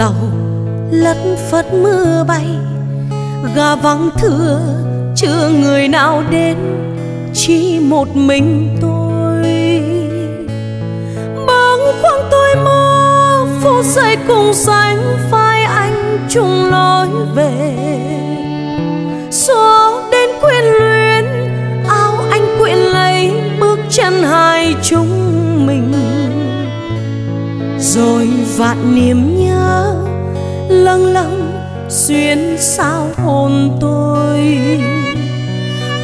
tàu, lất phất mưa bay. Ga vắng thưa, chưa người nào đến, chỉ một mình tôi. Bâng khuâng tôi mơ phút giây cùng sánh vai anh chung lối về. Gió đến quyến luyến áo anh quyện lấy bước chân hai chúng mình rồi vạn niềm nhớ lâng lâng xuyên sao hồn tôi.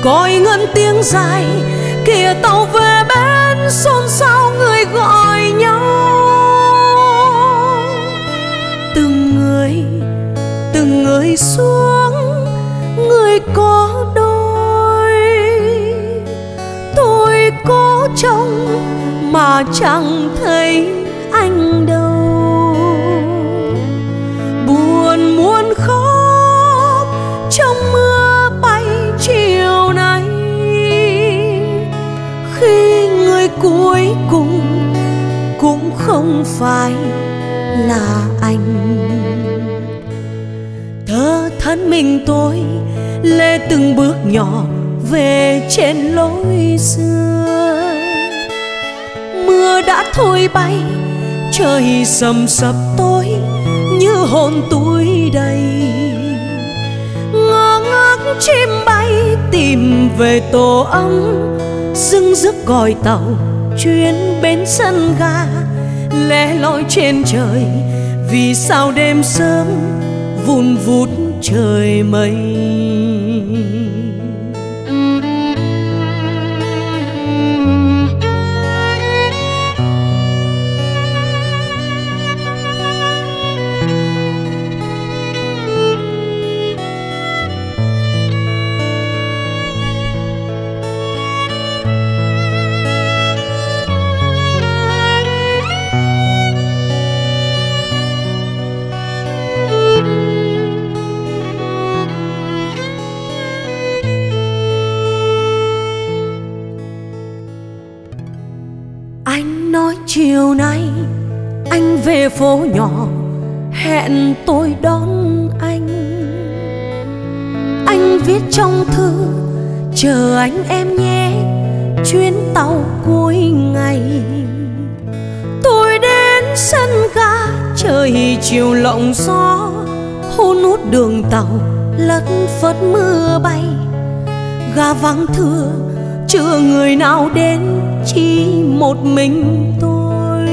Còi ngân tiếng dài kìa tàu về bên xôn xao người gọi nhau. Từng người từng người xuống, người có đôi. Tôi có trông mà chẳng thấy anh đâu. Buồn muốn khóc trong mưa bay chiều nay. Khi người cuối cùng cũng không phải là anh. Thơ thân mình tôi lê từng bước nhỏ về trên lối xưa. Mưa đã thôi bay trời sầm sập tối như hồn túi đầy. Ngơ ngác chim bay tìm về tổ ấm dưng dứt gọi tàu chuyến bến sân ga. Lẻ loi trên trời, vì sao đêm sớm vun vút trời mây? Tàu, lất phất mưa bay. Ga vắng thưa, chưa người nào đến, chỉ một mình tôi.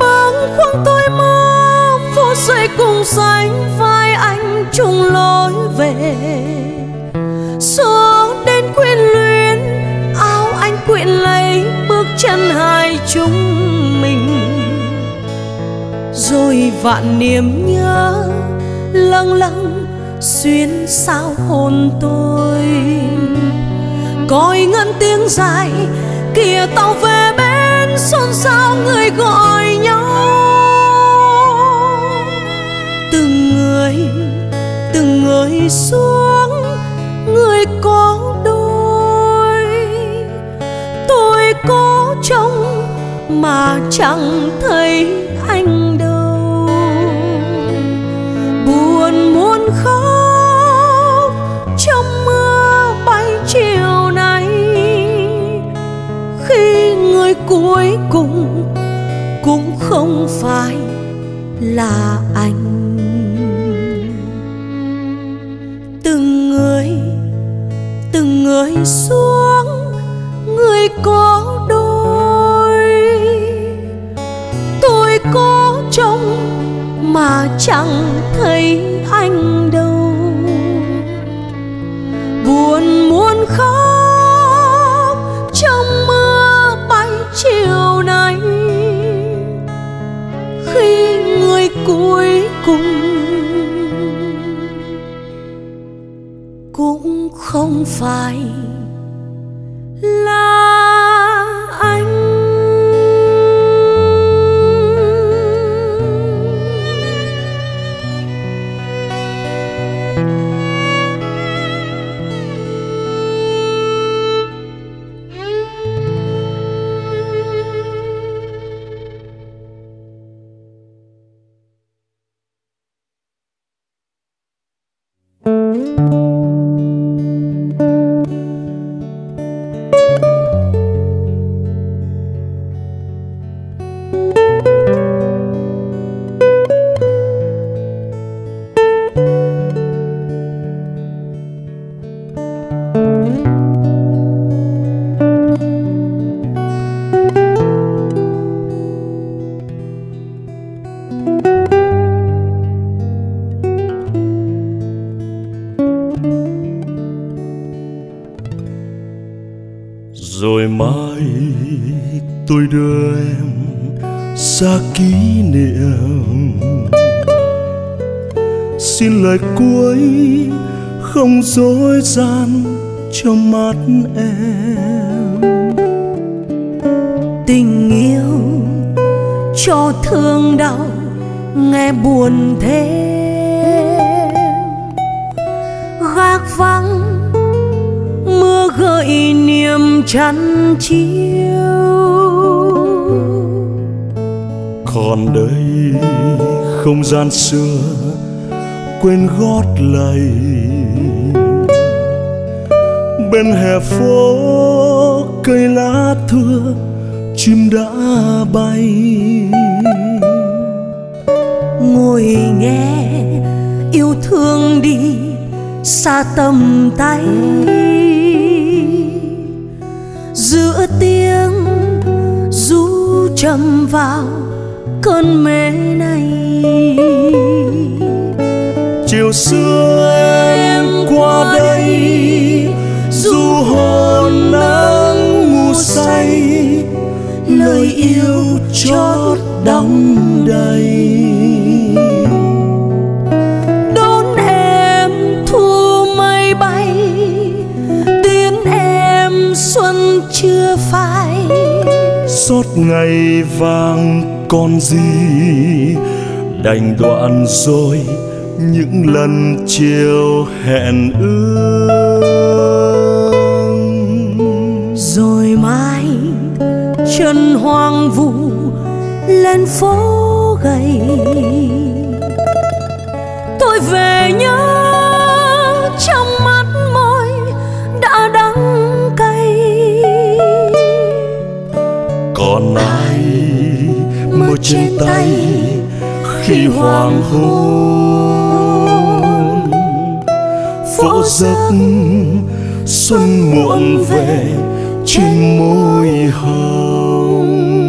Bâng khuâng tôi mơ, phố xây cùng sánh vai anh chung lối về. Gió đến quyến luyến, áo anh quyện lấy, bước chân hai chúng mình. Rồi vạn niềm nhớ lâng lâng xuyên sao hồn tôi. Coi ngân tiếng dài, kìa tàu về bên xôn xao người gọi nhau. Từng người từng người xuống, người có đôi. Tôi có trông mà chẳng thấy anh đâu cũng cũng không phải là anh. Từng người từng người xuống, người có đôi. Tôi có trông mà chẳng thấy anh đâu. Buồn muốn khóc không phải là kỷ niệm. Xin lời cuối không dối gian cho mắt em. Tình yêu cho thương đau nghe buồn thế. Gác vắng mưa gợi niềm chăn chiêu còn đây không gian xưa quên gót lầy bên hè phố cây lá thưa chim đã bay. Ngồi nghe yêu thương đi xa tầm tay. Giữa tiếng ru trầm vào cơn mê này. Chiều xưa em qua đây du hồn nắng ngủ say lời yêu chót đong đầy. Đón em thu mây bay tiến em xuân chưa phai. Xót ngày vàng còn gì đành đoạn rồi những lần chiều hẹn ước. Rồi mai chân hoang vu lên phố gầy. Tôi về nhớ trên tay khi hoàng hôn. Phố giấc xuân muộn về trên môi hồng.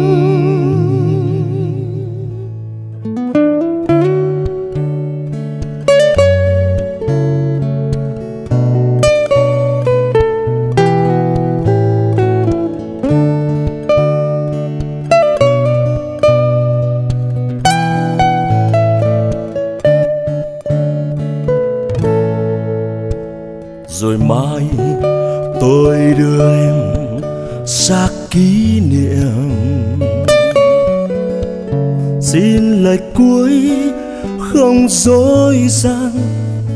Tôi đưa em xa kỷ niệm. Xin lời cuối không dối gian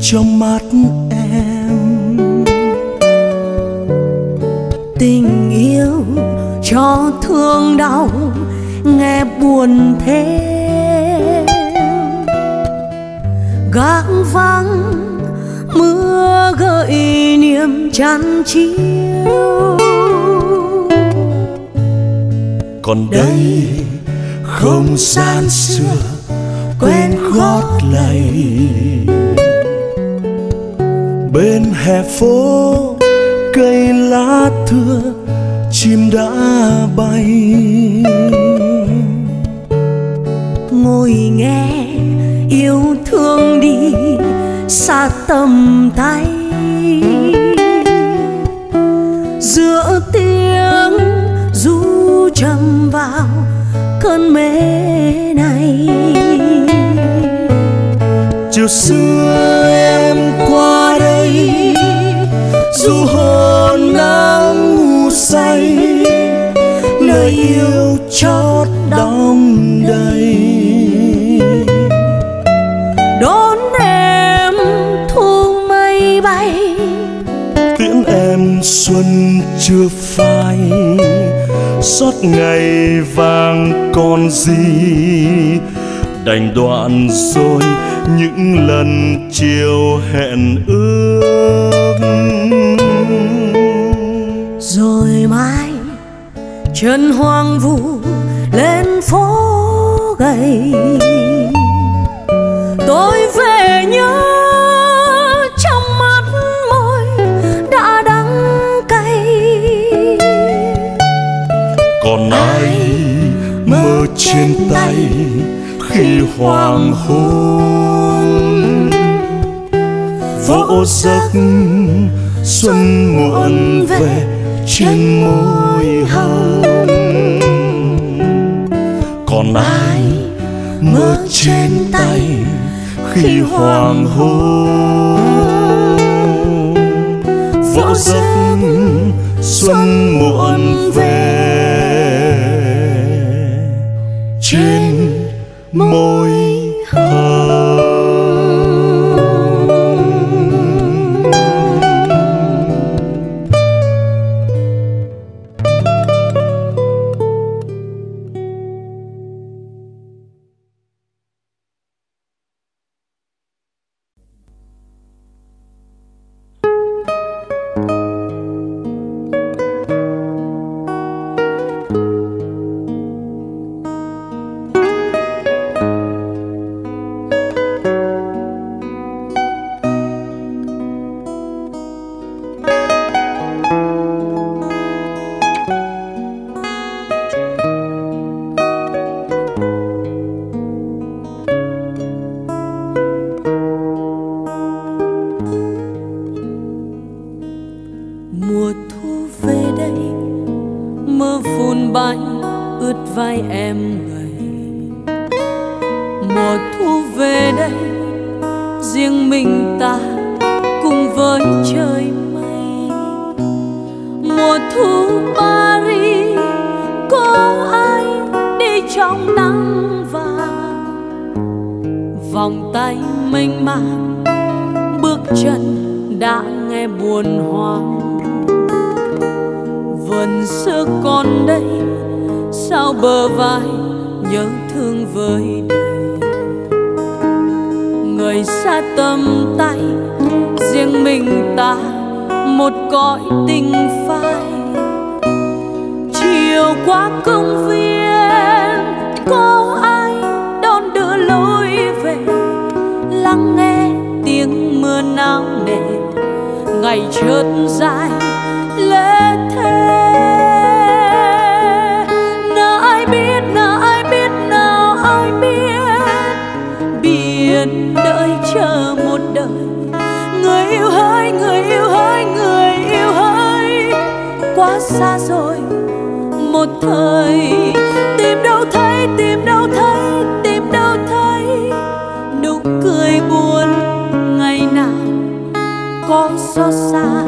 trong mắt em. Tình yêu cho thương đau, nghe buồn thế. Gác vắng mưa gợi chăn chiếu còn đây không gian xưa quên gót lầy. Bên hè phố cây lá thưa chim đã bay. Ngồi nghe yêu thương đi xa tầm tay tiếng du trầm vào cơn mê này. Chiều xưa em qua đây du hồn nắng ngủ say lời yêu chót đong đầy. Đón em thu mây bay, tiễn em xuân chưa phai. Xót ngày vàng còn gì, đành đoạn rồi những lần chiều hẹn ước. Rồi mai chân hoang vu lên phố gầy. Còn ai mơ trên tay khi hoàng hôn? Vỗ giấc xuân muộn về trên môi hồng. Còn ai mơ trên tay khi hoàng hôn? Vỗ giấc xuân muộn về trên môi người xa tầm tay, riêng mình ta một cõi tình phai. Chiều qua công viên, có ai đón đưa lối về? Lắng nghe tiếng mưa náo nề, ngày chợt dài lễ thế xa rồi. Một thời tìm đâu thấy, tìm đâu thấy, tìm đâu thấy. Nụ cười buồn ngày nào có xót xa.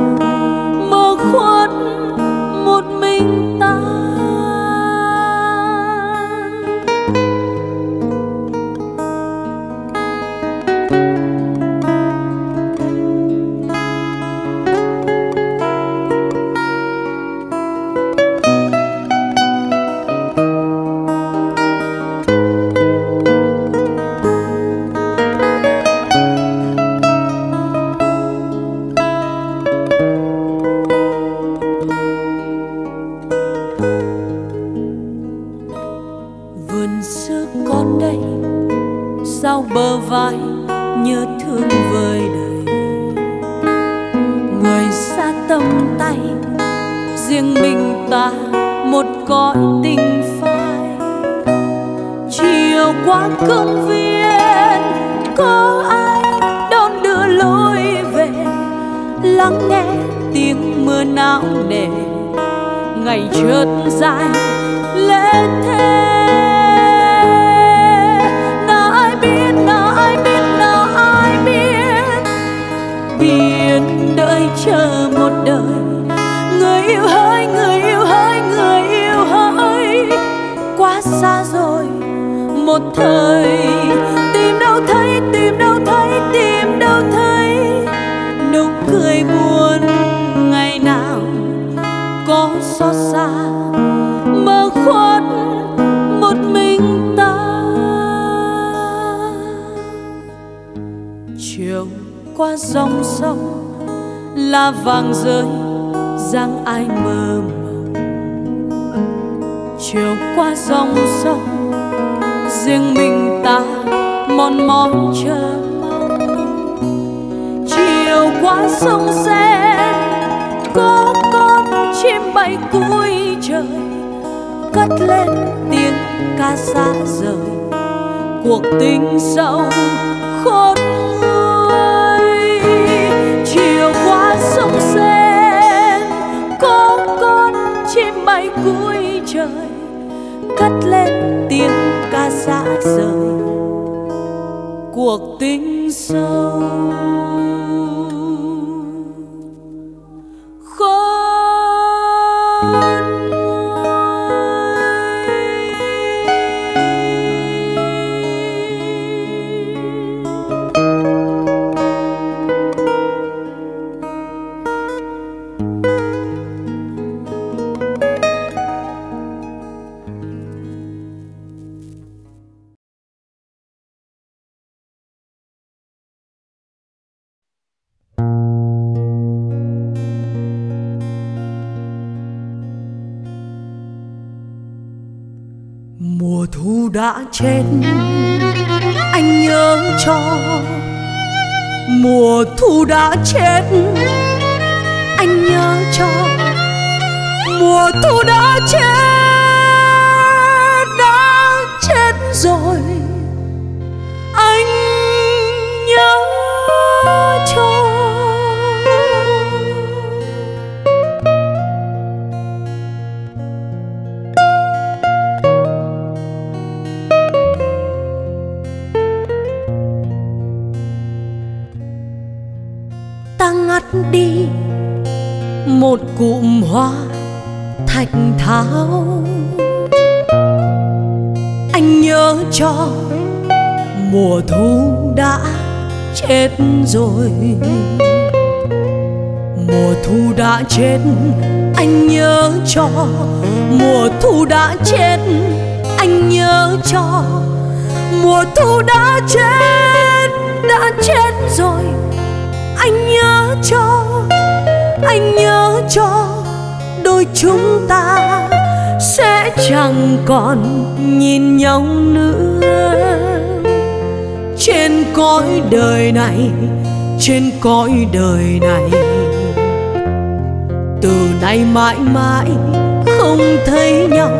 ơi, chờ một đời. Người yêu hỡi, người yêu hỡi, người yêu hỡi. Quá xa rồi, một thời. Tìm đâu thấy, tìm đâu thấy, tìm đâu thấy. Nụ cười buồn ngày nào có xót xa. Mơ khuất một mình ta. Chiều qua dòng sông là vàng rơi, dáng ai mơ màng chiều qua dòng sông, riêng mình ta mòn mòn chờ mong. Chiều qua sông sen có con chim bay cuối trời. Cất lên tiếng ca xa rời, cuộc tình sâu khôn nguôi. Cuộc tình sâu. Đã chết. Anh nhớ cho, mùa thu đã chết. Anh nhớ cho, mùa thu đã chết. Cụm hoa thạch thảo anh nhớ cho mùa thu đã chết rồi. Mùa thu đã chết, anh nhớ cho. Mùa thu đã chết, anh nhớ cho. Mùa thu đã chết đã chết rồi. Anh nhớ cho anh nhớ cho đôi chúng ta sẽ chẳng còn nhìn nhau nữa. Trên cõi đời này, trên cõi đời này, từ nay mãi mãi không thấy nhau.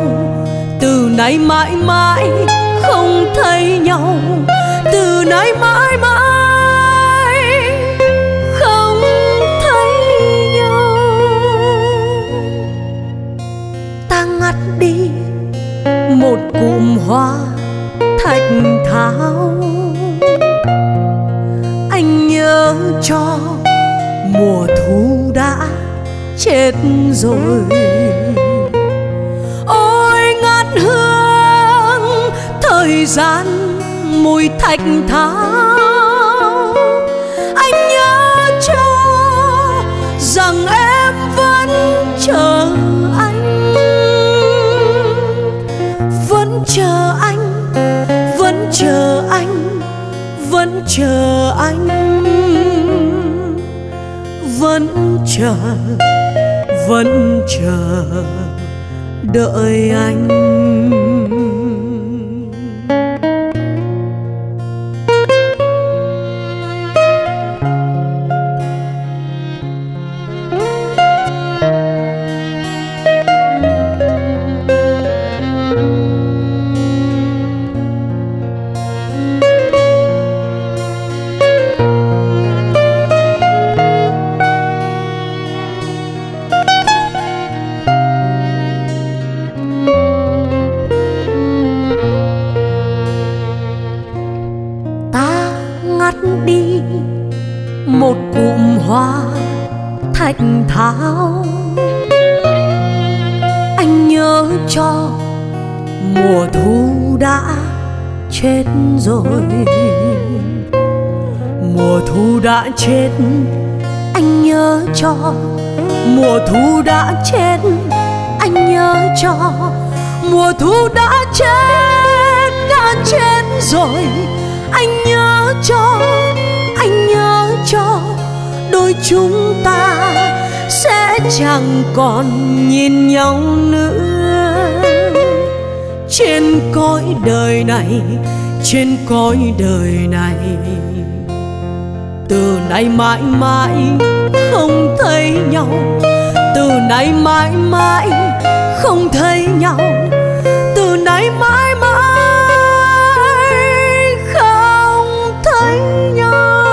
Từ nay mãi mãi không thấy nhau. Từ nay mãi mãi thạch thảo anh nhớ cho mùa thu đã chết rồi. Ôi ngát hương, thời gian mùi thạch tháo. Anh nhớ cho rằng em vẫn chờ anh, vẫn chờ anh chờ anh vẫn chờ anh vẫn chờ vẫn chờ đợi anh. Chết rồi. Mùa thu đã chết, anh nhớ cho. Mùa thu đã chết, anh nhớ cho. Mùa thu đã chết đã chết rồi. Anh nhớ cho, anh nhớ cho. Đôi chúng ta sẽ chẳng còn nhìn nhau nữa trên cõi đời này, trên cõi đời này. Từ nay mãi mãi không thấy nhau, từ nay mãi mãi không thấy nhau, từ nay mãi mãi không thấy nhau.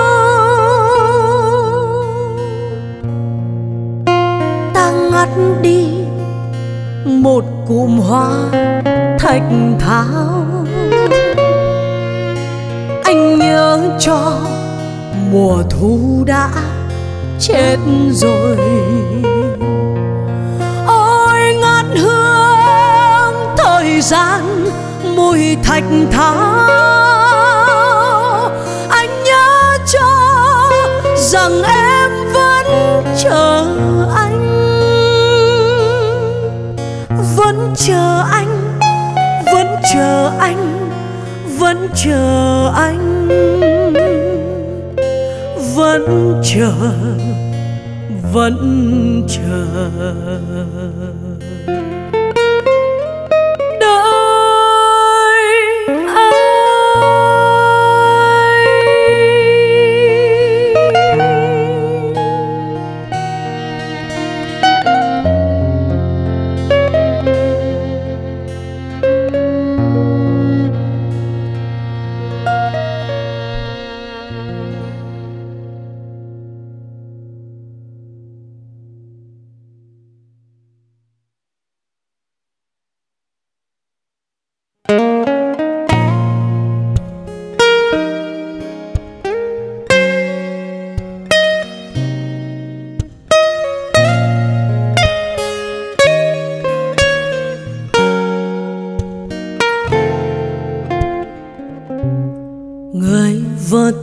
Ta ngắt đi một cụm hoa thạch thảo anh nhớ cho mùa thu đã chết rồi. Ôi ngát hương thời gian mùi thạch thảo anh nhớ cho rằng em vẫn chờ anh. Chờ anh vẫn chờ anh vẫn chờ anh vẫn chờ vẫn chờ.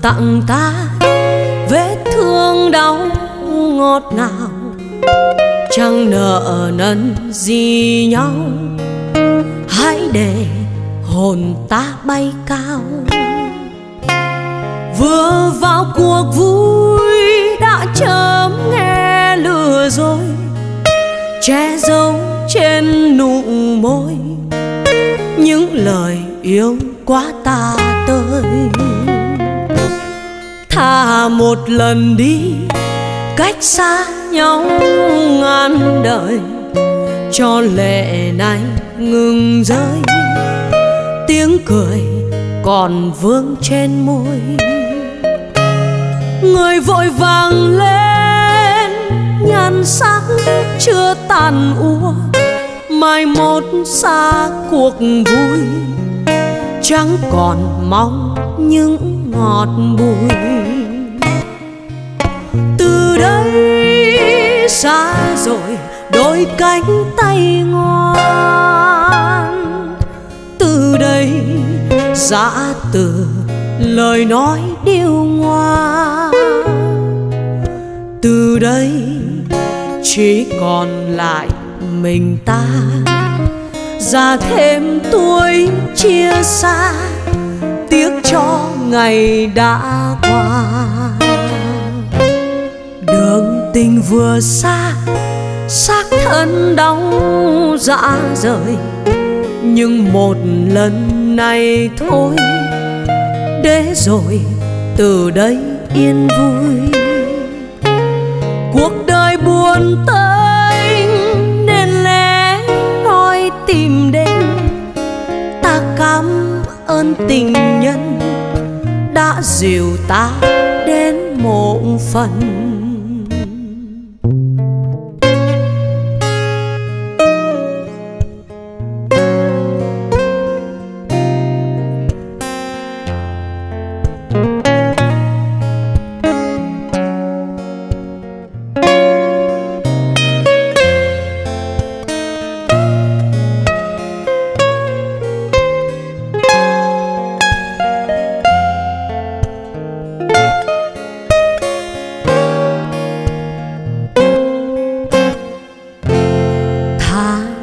Tặng ta vết thương đau ngọt ngào, chẳng nợ nần gì nhau. Hãy để hồn ta bay cao. Vừa vào cuộc vui đã chớm nghe lừa rồi che giấu trên nụ môi những lời yêu quá ta tới thà một lần đi, cách xa nhau ngàn đời. Cho lệ này ngừng rơi, tiếng cười còn vương trên môi. Người vội vàng lên, nhan sắc chưa tàn úa, mai một xa cuộc vui. Chẳng còn mong những ngọt bùi. Xa rồi, đôi cánh tay ngoan. Từ đây, giã từ lời nói điêu ngoa từ đây, chỉ còn lại mình ta. Già thêm tuổi chia xa, tiếc cho ngày đã qua. Đường tình vừa xa, xác thân đau dã dạ rời. Nhưng một lần này thôi, để rồi từ đây yên vui. Cuộc đời buồn tênh nên lẽ nói tìm đến. Ta cảm ơn tình nhân đã dìu ta đến một phần.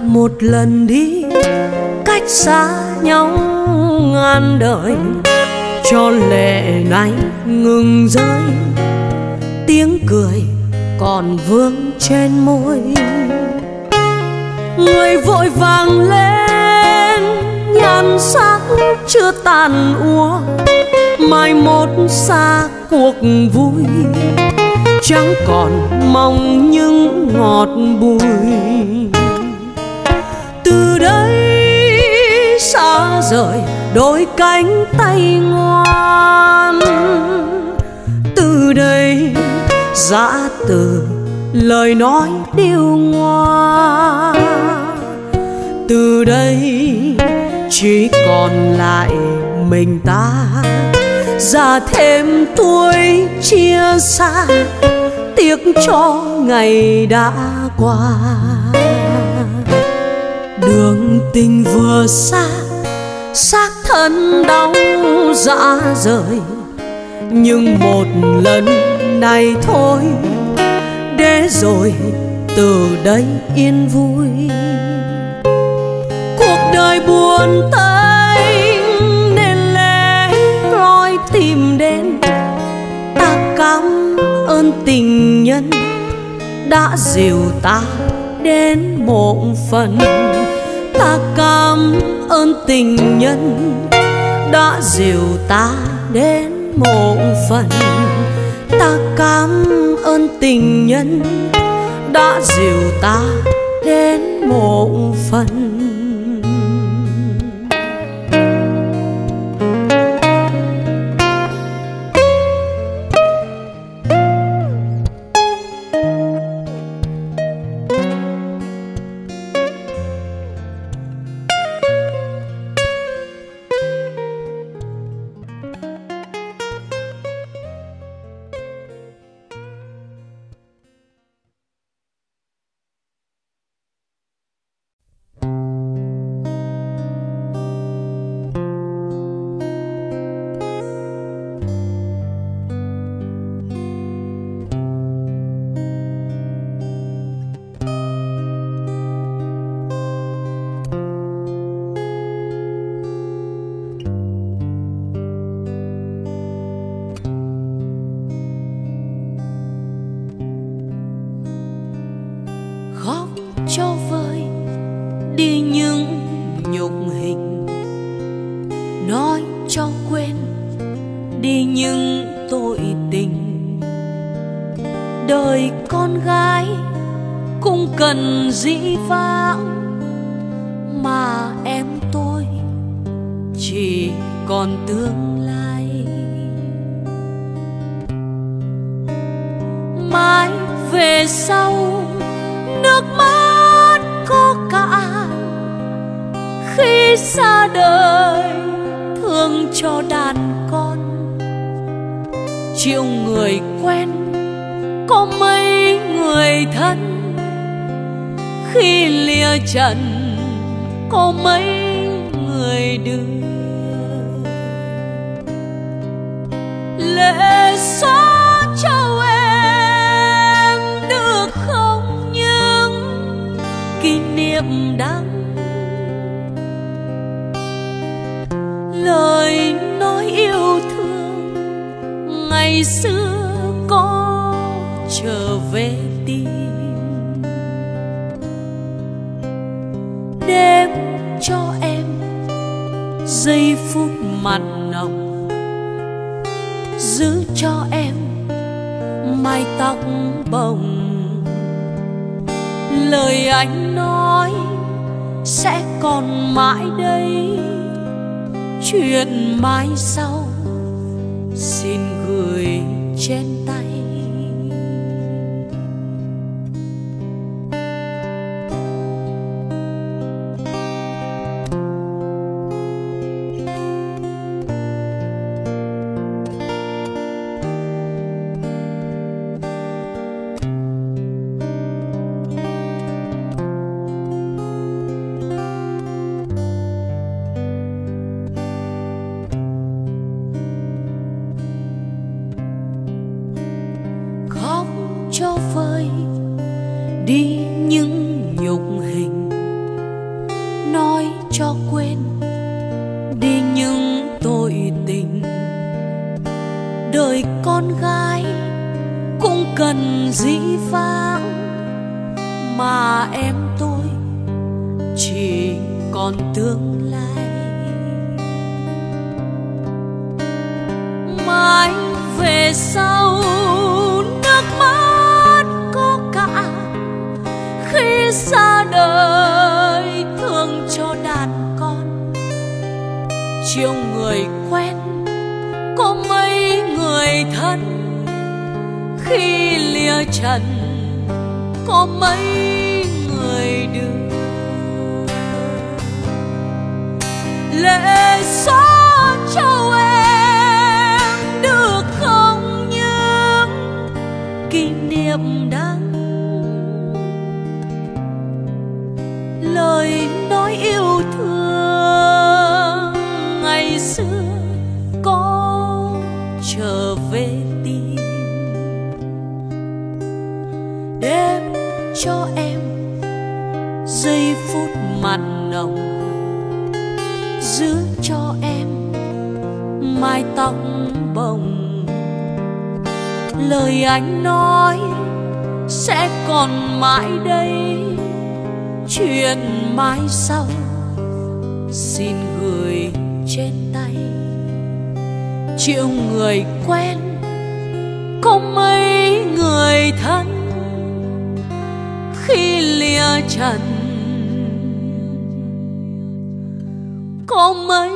Một lần đi, cách xa nhau ngàn đời. Cho lệ này ngừng rơi, tiếng cười còn vương trên môi. Người vội vàng lên nhan sắc chưa tàn úa. Mai một xa cuộc vui, chẳng còn mong những ngọt bùi đây xa rời đôi cánh tay ngoan. Từ đây giã từ lời nói điêu ngoa từ đây, chỉ còn lại mình ta. Già thêm tuổi chia xa, tiếc cho ngày đã qua tình vừa xa, xác thân đau dã rời. Nhưng một lần này thôi, để rồi từ đây yên vui. Cuộc đời buồn tênh nên lẽ loi tìm đến. Ta cảm ơn tình nhân đã dìu ta đến một phần ta cảm ơn tình nhân đã dìu ta đến một phần. Ta cảm ơn tình nhân đã dìu ta đến một phần. Về sau, nước mắt có cạn. Khi xa đời, thương cho đàn con. Chiều người quen, có mấy người thân. Khi lìa trần, có mấy người đưa. Lễ kỷ đắng. Lời nói yêu thương ngày xưa có trở về tim. Đêm cho em giây phút mặn nồng, giữ cho em mái tóc bồng lời anh nói sẽ còn mãi đây. Chuyện mai sau xin gửi trên cần dĩ vãng mà em tôi chỉ còn tương lai. Mãi về sau, nước mắt có cả khi ra đời thương cho đàn con. Chiều người khi lìa trần có mấy người đưa lệ xóa cho em giây phút mặn nồng, giữ cho em mái tóc bồng. Lời anh nói sẽ còn mãi đây, chuyện mai sau xin gửi trên tay. Triệu người quen có mấy người thân khi lìa trần. Có mấy